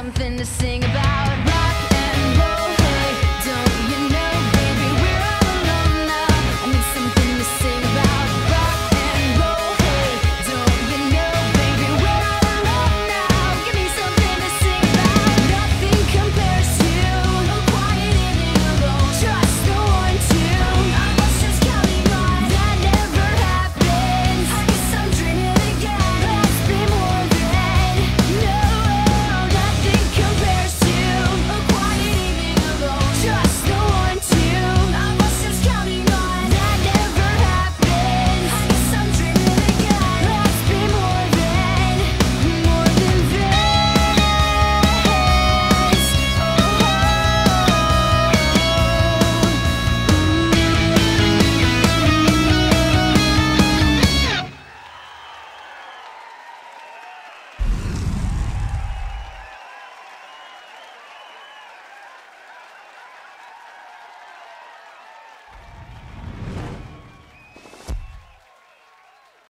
something to sing about.